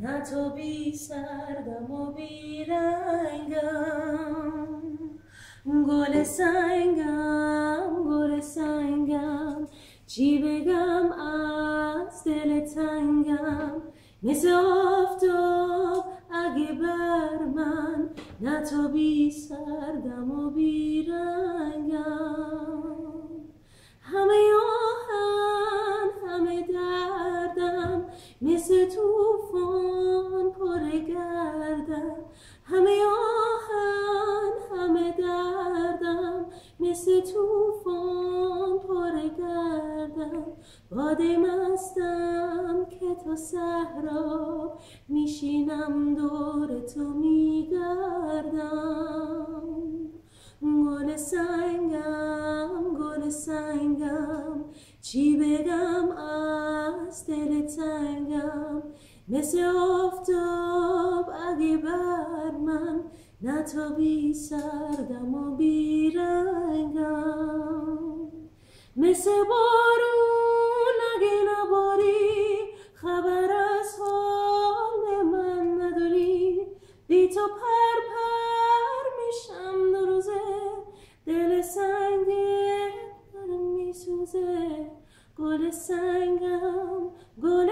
نه تو بی سردم و بی رنگم. گل سنگم گل سنگم. چی بگم؟ از دل تنگم. مثل آفتاب اگه بر من نه تو بی سردم و بی رنگم. همه آهن همه دردم مثل توفان مثل توفان پر گردم. باد مستم که تا صحرا میشینم دور تو میگردم. گل سنگم گل سنگم چی بگم از دل تنگم؟ مثل آفتاب نه تا بی سردم و بی رنگم. مثل بارون اگه نباری خبر از حال من نداری. بی تو پر پر میشم دو روزه دل سنگه دارم میسوزه. گل سنگم گل